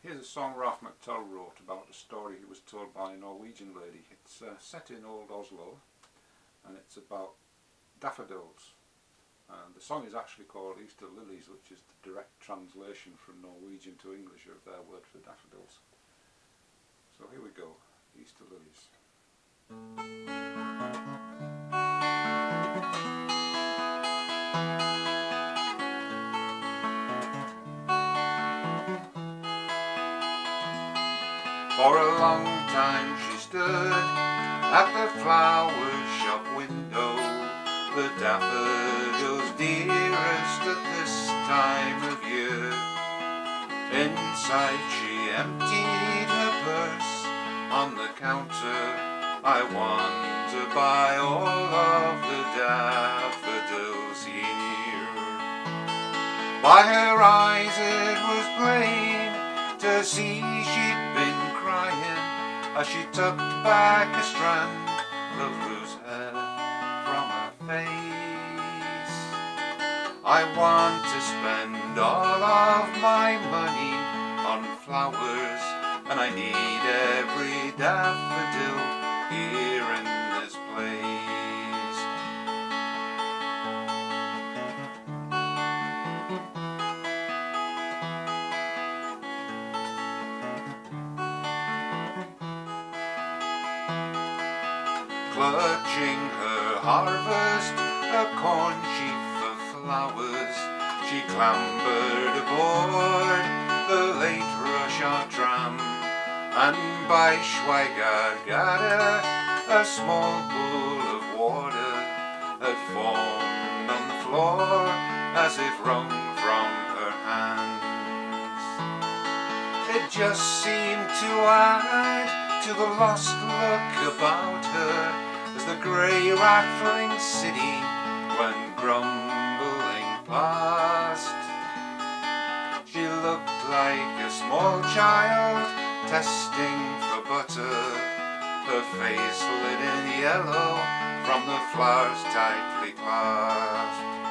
Here's a song Ralph McTell wrote about a story he was told by a Norwegian lady. It's uh, set in old Oslo and it's about daffodils. And the song is actually called Easter Lilies, which is the direct translation from Norwegian to English of their word for daffodils. So here we go, Easter Lilies. For a long time she stood at the flower shop window, the daffodils dearest at this time of year. Inside she emptied her purse on the counter. I want to buy all of the daffodils here. By her eyes it was plain to see crying as she tucked back a strand of loose hair from her face. I want to spend all of my money on flowers, and I need every daffodil Clutching her harvest, a corn sheaf of flowers, she clambered aboard the late hour tram, and by Schweigard a small pool of water had formed on the floor as if wrung from her hands. It just seemed to add to the lost look about her grey rattling city went grumbling past. She looked like a small child testing for butter, her face lit in yellow from the flowers tightly clasped.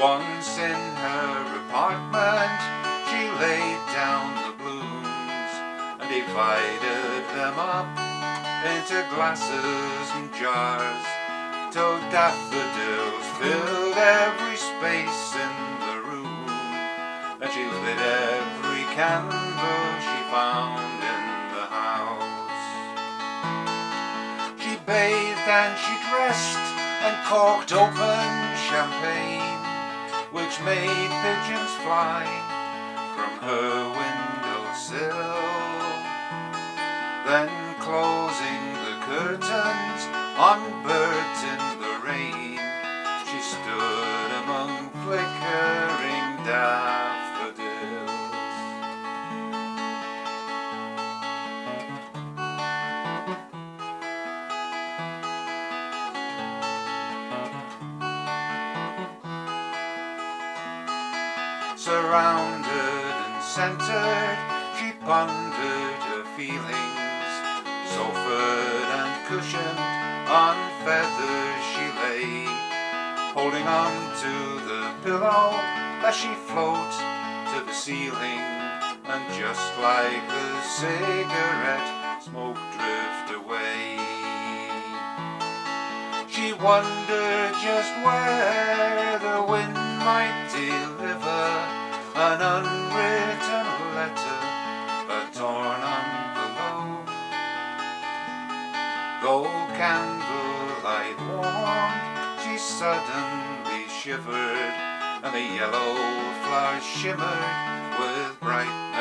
Once in her apartment, she laid down the blooms and divided them up into glasses and jars till daffodils filled every space in the room. And she lit every candle she found in the house. She bathed and she dressed and corked open champagne which made pigeons fly from her windowsill. Then closing the curtains on birds in the rain, she stood among flickering daffodils. Surrounded and centered, she pondered her feelings. Sofaed and cushioned on feathers she lay, holding on to the pillow as she float to the ceiling. And just like a cigarette smoke drift away, she wondered just where the wind might deliver an unwritten letter, a torn envelope. Though candlelight warmed, she suddenly shivered, and the yellow flowers shimmered with bright